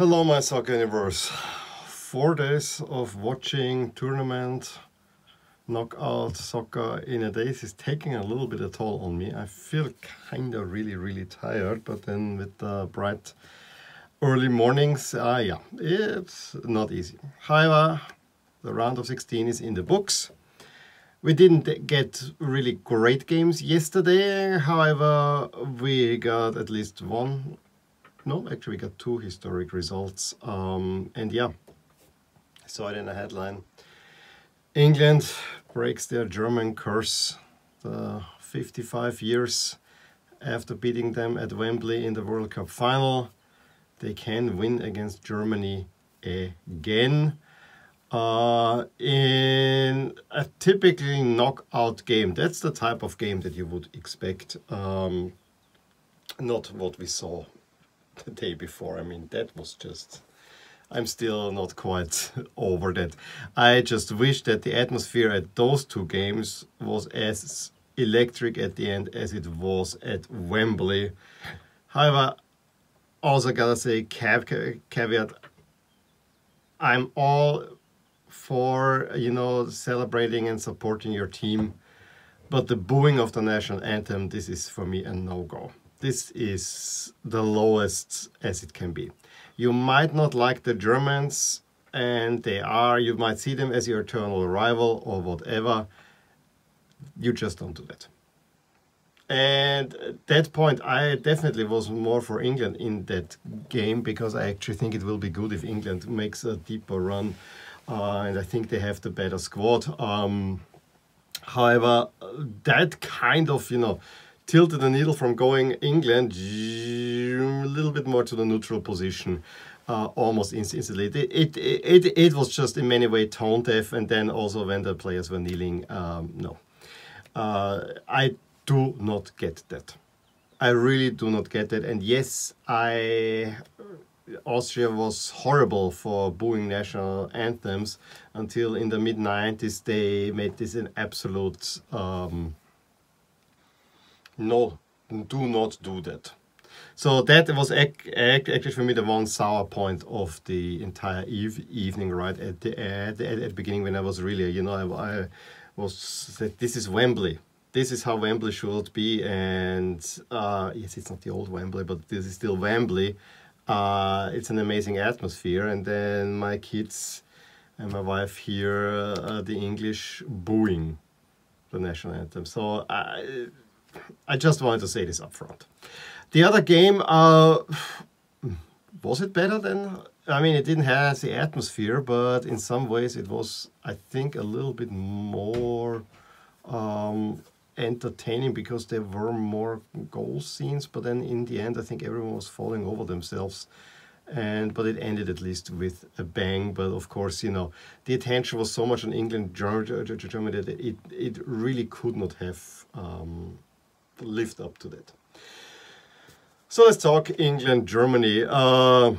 Hello, my soccer universe. Four days of watching tournament knockout soccer in a day is taking a little bit of toll on me. I feel kind of really, really tired, but then with the bright early mornings, uh, yeah, it's not easy. However, the round of 16 is in the books. We didn't get really great games yesterday, however, we got at least one no, actually we got two historic results. Um, and yeah, I saw it in the headline. England breaks their German curse. The 55 years after beating them at Wembley in the World Cup final, they can win against Germany again. Uh, in a typically knockout game, that's the type of game that you would expect. Um, not what we saw the day before. I mean, that was just... I'm still not quite over that. I just wish that the atmosphere at those two games was as electric at the end as it was at Wembley. However, also gotta say caveat, I'm all for, you know, celebrating and supporting your team, but the booing of the national anthem, this is for me a no-go this is the lowest as it can be. You might not like the Germans, and they are, you might see them as your eternal rival or whatever. You just don't do that. And at that point, I definitely was more for England in that game because I actually think it will be good if England makes a deeper run. Uh, and I think they have the better squad. Um, however, that kind of, you know, tilted the needle from going England a little bit more to the neutral position. Uh, almost instantly. It, it, it, it was just in many ways tone deaf and then also when the players were kneeling, um, no. Uh, I do not get that. I really do not get that. And yes, I Austria was horrible for booing national anthems until in the mid 90s they made this an absolute um, no, do not do that. So that was actually for me the one sour point of the entire eve evening, right at the, at the, at the beginning when I was really, you know, I, I was said this is Wembley. This is how Wembley should be, and uh, yes, it's not the old Wembley, but this is still Wembley. Uh, it's an amazing atmosphere, and then my kids and my wife hear uh, the English booing the national anthem. So I I just wanted to say this up front. The other game, uh, was it better than? I mean, it didn't have the atmosphere, but in some ways it was, I think, a little bit more um, entertaining because there were more goal scenes. But then in the end, I think everyone was falling over themselves. And but it ended at least with a bang. But of course, you know, the attention was so much on England, Germany that it it really could not have. Um, lived up to that. So let's talk England, Germany. Uh,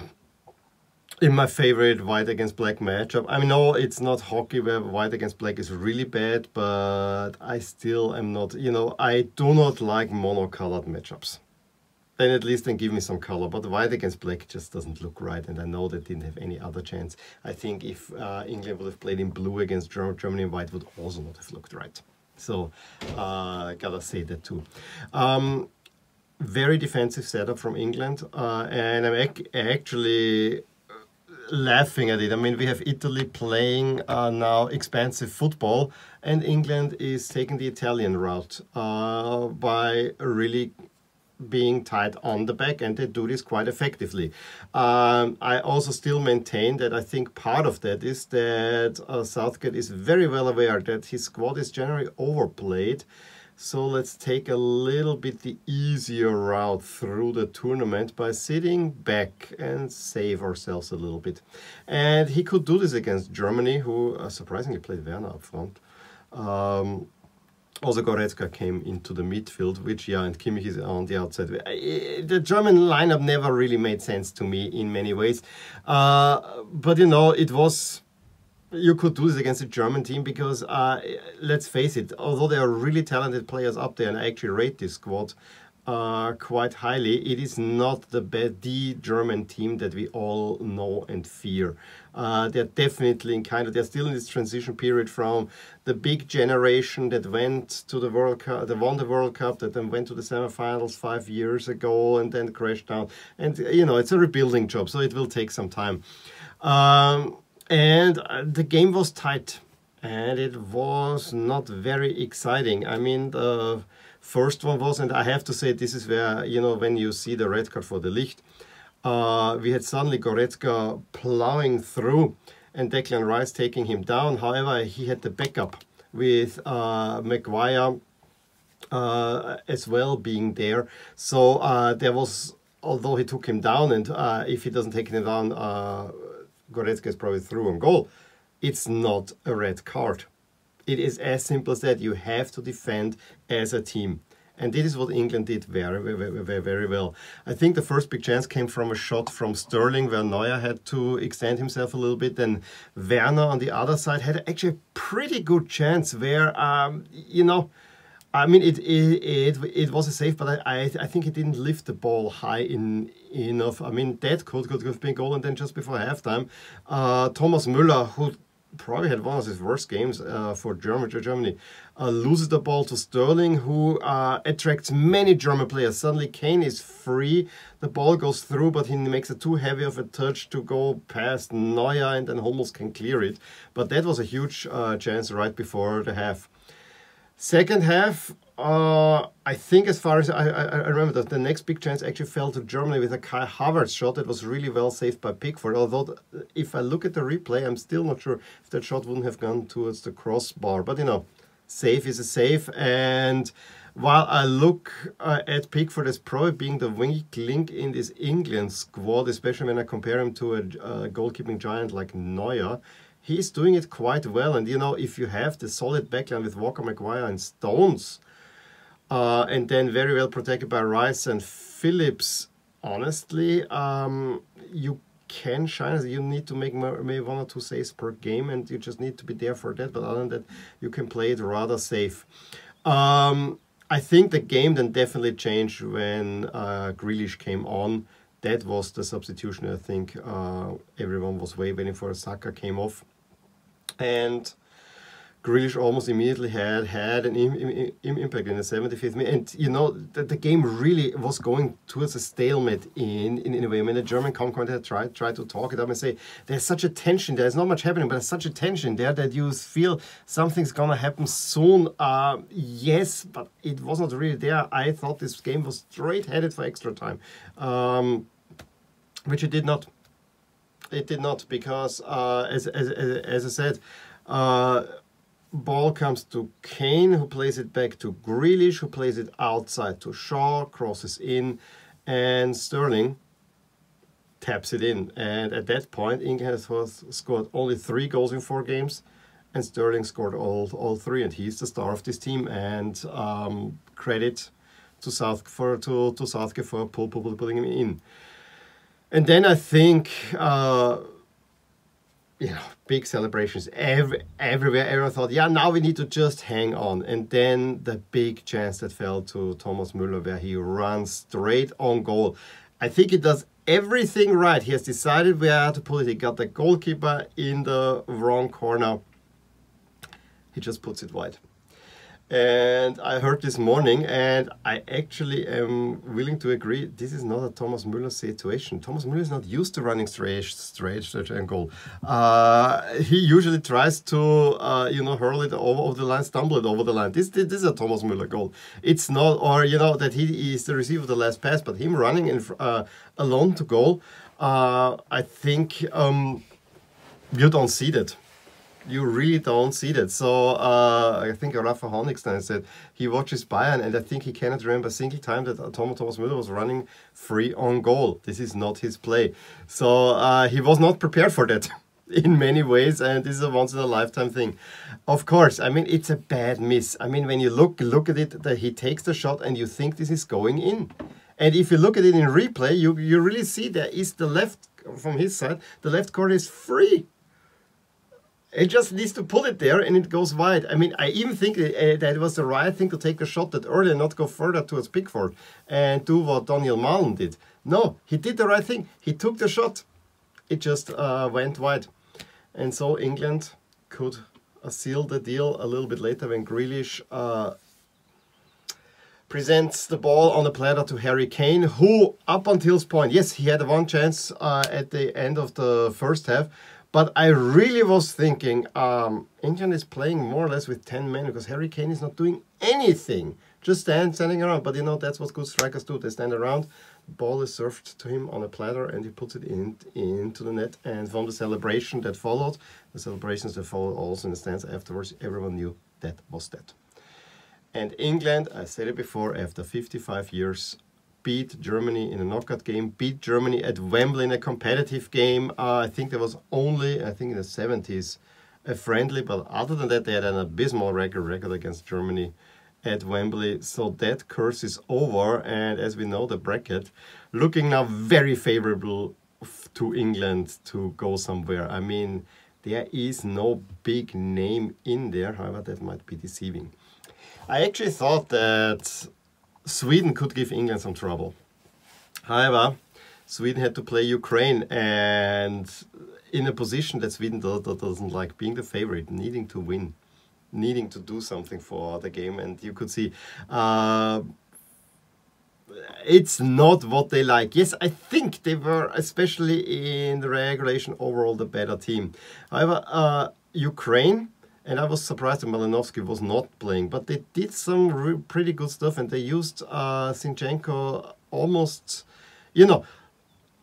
in my favorite white against black matchup. I know it's not hockey where white against black is really bad, but I still am not, you know, I do not like monocolored matchups. Then at least then give me some color, but white against black just doesn't look right, and I know they didn't have any other chance. I think if uh, England would have played in blue against Germany, white would also not have looked right. So uh, gotta say that too. Um, very defensive setup from England, uh, and I'm ac actually laughing at it. I mean, we have Italy playing uh, now expansive football, and England is taking the Italian route uh, by really being tied on the back and they do this quite effectively. Um, I also still maintain that I think part of that is that uh, Southgate is very well aware that his squad is generally overplayed. So let's take a little bit the easier route through the tournament by sitting back and save ourselves a little bit. And he could do this against Germany, who uh, surprisingly played Werner up front. Um, also Goretzka came into the midfield, which, yeah, and Kimmich is on the outside. The German lineup never really made sense to me in many ways. Uh, but, you know, it was... You could do this against a German team because, uh, let's face it, although there are really talented players up there, and I actually rate this squad, uh, quite highly. It is not the bad the German team that we all know and fear. Uh, they're definitely in kind of they're still in this transition period from the big generation that went to the World Cup, that won the World Cup, that then went to the semifinals five years ago and then crashed down. And you know it's a rebuilding job, so it will take some time. Um, and uh, the game was tight, and it was not very exciting. I mean the First one was, and I have to say, this is where, you know, when you see the red card for de Ligt, uh, we had suddenly Goretzka plowing through and Declan Rice taking him down. However, he had the backup with uh, Maguire uh, as well being there. So uh, there was, although he took him down, and uh, if he doesn't take him down, uh, Goretzka is probably through on goal. It's not a red card. It is as simple as that. You have to defend as a team. And this is what England did very, very, very, very well. I think the first big chance came from a shot from Sterling where Neuer had to extend himself a little bit. Then Werner on the other side had actually a pretty good chance where, um, you know, I mean, it, it it it was a save, but I, I think he didn't lift the ball high in enough. I mean, that could could have been goal. And then just before halftime, uh, Thomas Müller, who probably had one of his worst games uh, for Germany. Germany uh, loses the ball to Sterling, who uh, attracts many German players. Suddenly, Kane is free. The ball goes through, but he makes it too heavy of a touch to go past Neuer, and then Hummels can clear it. But that was a huge uh, chance right before the half. Second half, uh, I think as far as I, I, I, remember that the next big chance actually fell to Germany with a Kai Havertz shot that was really well saved by Pickford. Although if I look at the replay, I'm still not sure if that shot wouldn't have gone towards the crossbar. But you know, safe is a safe. And while I look uh, at Pickford as probably being the weak link in this England squad, especially when I compare him to a, a goalkeeping giant like Neuer, he's doing it quite well. And you know, if you have the solid backline with Walker, Maguire, and Stones, uh, and then very well protected by Rice and Phillips, honestly, um, you can shine. You need to make maybe one or two saves per game, and you just need to be there for that. But other than that, you can play it rather safe. Um, I think the game then definitely changed when uh, Grealish came on that was the substitution. I think uh, everyone was waiting for. Saka came off, and Grealish almost immediately had had an Im Im impact in the 75th minute. And you know, the, the, game really was going towards a stalemate in, in, in a way. I mean, the German commentator tried, tried to talk it up and say, there's such a tension, there's not much happening, but there's such a tension there that you feel something's going to happen soon. Uh, yes, but it was not really there. I thought this game was straight headed for extra time, um, which it did not. It did not because, uh, as, as, as I said, uh, ball comes to Kane, who plays it back to Grealish, who plays it outside to Shaw, crosses in, and Sterling taps it in. And at that point, England has scored only three goals in four games, and Sterling scored all, all three, and he's the star of this team. And um, credit to South for to, to Southgate for pull, pull, putting him in. And then I think. Uh, you know, big celebrations every, everywhere. Everyone thought, yeah, now we need to just hang on. And then the big chance that fell to Thomas Müller, where he runs straight on goal. I think he does everything right. He has decided where to put it. He got the goalkeeper in the wrong corner. He just puts it wide. And I heard this morning, and I actually am willing to agree. This is not a Thomas Müller situation. Thomas Müller is not used to running straight, straight, straight and goal. Uh, he usually tries to, uh, you know, hurl it over, the line, stumble it over the line. This, this is a Thomas Müller goal. It's not, or you know, that he is the receiver of the last pass, but him running in uh, alone to goal. Uh, I think um, you don't see that you really don't see that. So uh, I think Rafa Honigstein said he watches Bayern, and I think he cannot remember a single time that Thomas Thomas Müller was running free on goal. This is not his play. So uh, he was not prepared for that. in many ways and this is a once in a lifetime thing of course i mean it's a bad miss i mean when you look look at it that he takes the shot and you think this is going in and if you look at it in replay you you really see there is the left from his side the left corner is free It just needs to put it there and it goes wide. I mean, I even think uh, that it was the right thing to take the shot that early and not go further towards Pickford and do what Donyell Malen did. No, he did the right thing. He took the shot. It just uh, went wide. And so England could uh, seal the deal a little bit later when Grealish uh, presents the ball on the platter to Harry Kane, who up until this point, yes, he had one chance uh, at the end of the first half, but I really was thinking um, England is playing more or less with 10 men because Harry Kane is not doing anything. Just stand, standing around. But you know, that's what good strikers do. They stand around, ball is served to him on a platter and he puts it in into the net. And from the celebration that followed, the celebrations that followed also in the stands afterwards, everyone knew that was that. And England, I said it before, after 55 years, beat Germany in a knockout game, beat Germany at Wembley in a competitive game. Uh, I think there was only, I think in the 70s, a friendly, but other than that, they had an abysmal record, record against Germany at Wembley. So that curse is over. And as we know, the bracket looking now very favorable to England to go somewhere. I mean, there is no big name in there. However, that might be deceiving. I actually thought that Sweden could give England some trouble. However, Sweden had to play Ukraine and in a position that Sweden doesn't like, being the favorite, needing to win, needing to do something for the game. And you could see uh, it's not what they like. Yes, I think they were, especially in the regulation, overall the better team. However, uh, Ukraine and I was surprised that Malinovskyi was not playing, but they did some pretty good stuff and they used uh, almost, you know,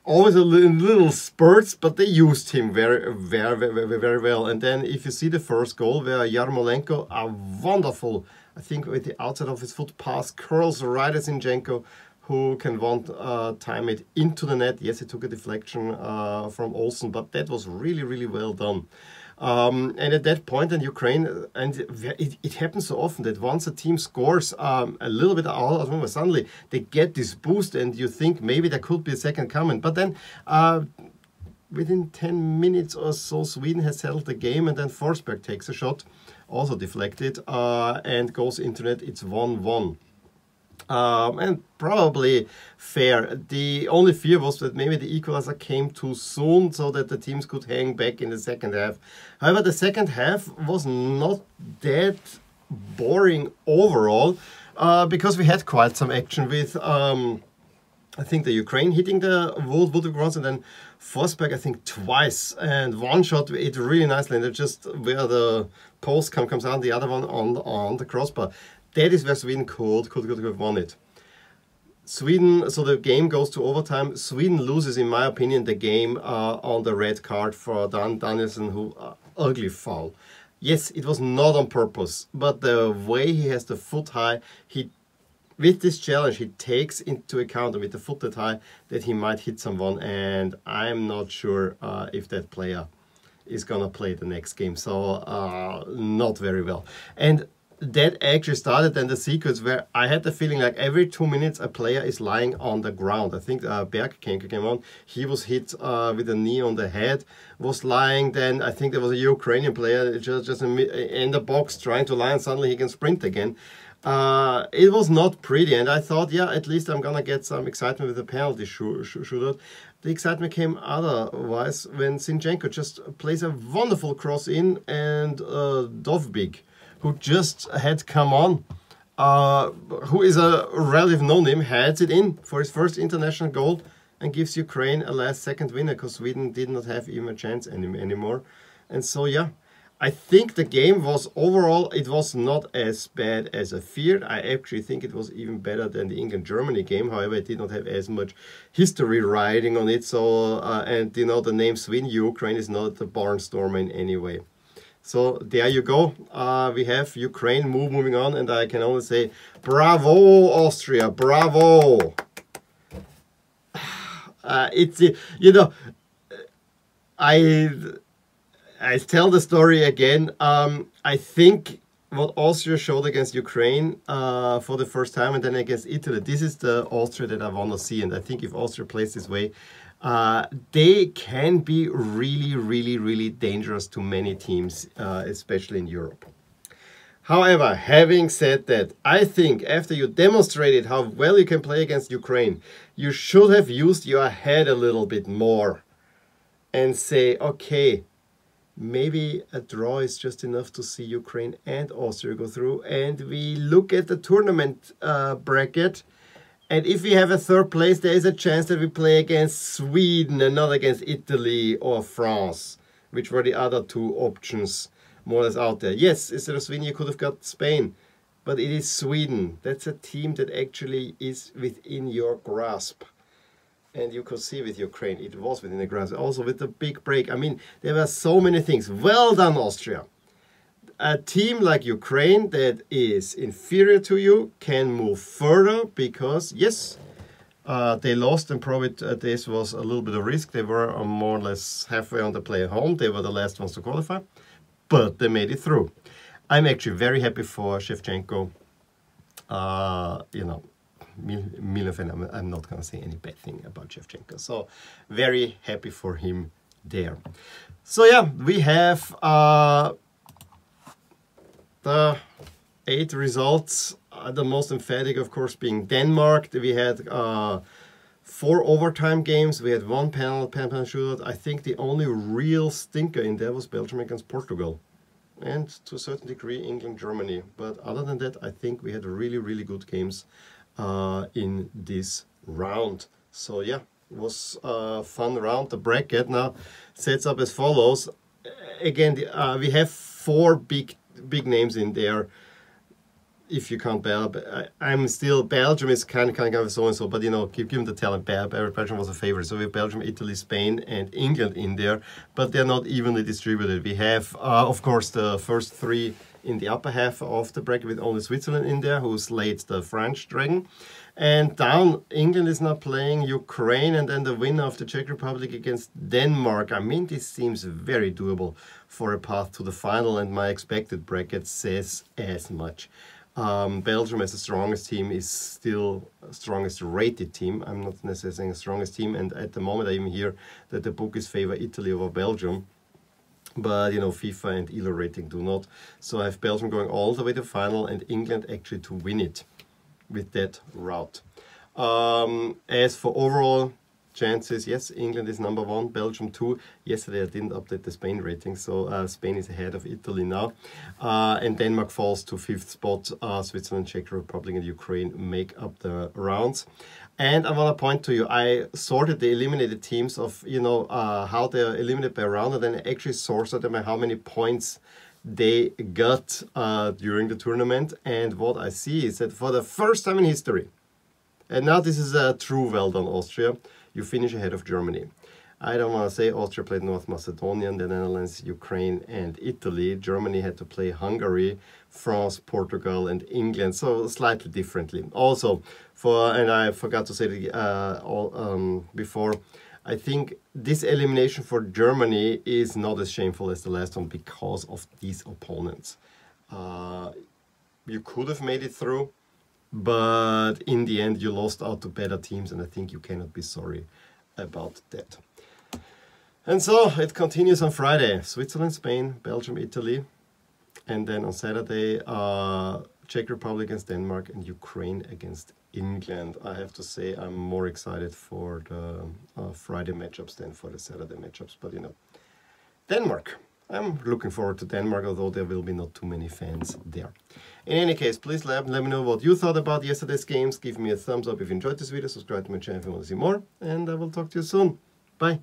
always a little, little spurts, but they used him very, very, very, very well. And then if you see the first goal where Yarmolenko, a wonderful, I think with the outside of his foot pass, curls right at Zinchenko, who can want uh, time it into the net. Yes, he took a deflection uh, from Olsen, but that was really, really well done. Um, and at that point in Ukraine, and it, it, happens so often that once a team scores um, a little bit out of nowhere, suddenly they get this boost, and you think maybe there could be a second coming. But then uh, within 10 minutes or so, Sweden has settled the game, and then Forsberg takes a shot, also deflected, uh, and goes into net. It's 1 1 um, and probably fair. The only fear was that maybe the equalizer came too soon so that the teams could hang back in the second half. However, the second half was not that boring overall uh, because we had quite some action with. Um, I think the Ukraine hitting the Wood Woodwick once and then Forsberg I think twice and one shot it really nicely and it just where the post come, comes out the other one on on the crossbar that is where Sweden could, could, could have won it. Sweden, so the game goes to overtime. Sweden loses, in my opinion, the game uh, on the red card for Dan Danielson, who uh, ugly foul. Yes, it was not on purpose, but the way he has the foot high, he with this challenge, he takes into account with the foot that high that he might hit someone, and I'm not sure uh, if that player is gonna play the next game. So uh, not very well. And that actually started then the sequence where I had the feeling like every two minutes a player is lying on the ground. I think uh, Bergkenke came on. He was hit uh, with a knee on the head, was lying. Then I think there was a Ukrainian player just, just in the box trying to lie and suddenly he can sprint again. Uh, it was not pretty and I thought, yeah, at least I'm gonna get some excitement with the penalty shootout. The excitement came otherwise when Zinchenko just plays a wonderful cross in and uh, Dovbyk who just had come on, uh, who is a relative no-name, heads it in for his first international goal and gives Ukraine a last-second winner because Sweden did not have even a chance any anymore. And so, yeah, I think the game was overall, it was not as bad as I feared. I actually think it was even better than the England-Germany game. However, it did not have as much history riding on it. So, uh, and you know, the name Sweden, Ukraine is not the barnstormer in any way. So there you go. Uh, we have Ukraine move moving on, and I can only say, bravo, Austria, bravo. Uh, it's you know, I I tell the story again. Um, I think what Austria showed against Ukraine uh, for the first time, and then against Italy. This is the Austria that I want to see, and I think if Austria plays this way, uh, they can be really, really, really dangerous to many teams, uh, especially in Europe. However, having said that, I think after you demonstrated how well you can play against Ukraine, you should have used your head a little bit more and say, okay, maybe a draw is just enough to see Ukraine and Austria go through. And we look at the tournament uh, bracket. And if we have a third place, there is a chance that we play against Sweden and not against Italy or France, which were the other two options more or less out there. Yes, instead of Sweden, you could have got Spain, but it is Sweden. That's a team that actually is within your grasp. And you could see with Ukraine, it was within the grasp. Also with the big break. I mean, there were so many things. Well done, Austria. A team like Ukraine that is inferior to you can move further because, yes, uh, they lost and probably uh, this was a little bit of risk. They were uh, more or less halfway on the play at home. They were the last ones to qualify but they made it through. I'm actually very happy for Shevchenko. Uh, you know, Mil I'm, I'm not going to say any bad thing about Shevchenko. So very happy for him there. So yeah, we have uh, the eight results. Uh, the most emphatic, of course, being Denmark. We had uh, four overtime games. We had one panel, penalty shootout. I think the only real stinker in there was Belgium against Portugal. And to a certain degree, England, Germany. But other than that, I think we had really, really good games uh, in this round. So yeah, it was a fun round. The bracket now sets up as follows. Again, the, uh, we have four big big names in there if you count Belgium, I'm still Belgium is kind of kind of so and so, but you know, given the talent, Belgium was a favorite. So we have Belgium, Italy, Spain, and England in there, but they're not evenly distributed. We have, uh, of course, the first three in the upper half of the bracket with only Switzerland in there, who slayed the French dragon. And down, England is now playing Ukraine, and then the winner of the Czech Republic against Denmark. I mean, this seems very doable for a path to the final, and my expected bracket says as much. Um, Belgium as the strongest team is still strongest rated team. I'm not necessarily saying strongest team, and at the moment I even hear that the bookies favor Italy over Belgium. But you know, FIFA and ELO rating do not. So I have Belgium going all the way to final and England actually to win it with that route. Um, as for overall chances, yes, England is number one, Belgium two. Yesterday I didn't update the Spain rating, so uh, Spain is ahead of Italy now. Uh, and Denmark falls to fifth spot. Uh, Switzerland, Czech Republic, and Ukraine make up the rounds. And I want to point to you, I sorted the eliminated teams of, you know, uh, how they're eliminated by round, and then I actually sorted them by how many points they got uh, during the tournament. And what I see is that for the first time in history, and now this is a true well done Austria, you finish ahead of Germany. I don't want to say Austria played North Macedonia, the Netherlands, Ukraine, and Italy. Germany had to play Hungary, France, Portugal, and England, so slightly differently. Also, for and I forgot to say it uh, all, um, before, I think this elimination for Germany is not as shameful as the last one because of these opponents. Uh, you could have made it through but in the end you lost out to better teams and I think you cannot be sorry about that. And so it continues on Friday, Switzerland, Spain, Belgium, Italy, and then on Saturday, uh, Czech Republic against Denmark and Ukraine against England. I have to say I'm more excited for the uh, Friday matchups than for the Saturday matchups, but you know, Denmark. I'm looking forward to Denmark, although there will be not too many fans there. In any case, please let, let me know what you thought about yesterday's games. Give me a thumbs up if you enjoyed this video. Subscribe to my channel if you want to see more. And I will talk to you soon. Bye.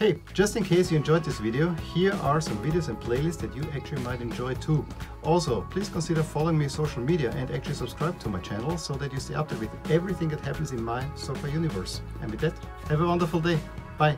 Hey, just in case you enjoyed this video, here are some videos and playlists that you actually might enjoy too. Also, please consider following me on social media and actually subscribe to my channel so that you stay up updated with everything that happens in my soccer universe. And with that, have a wonderful day. Bye.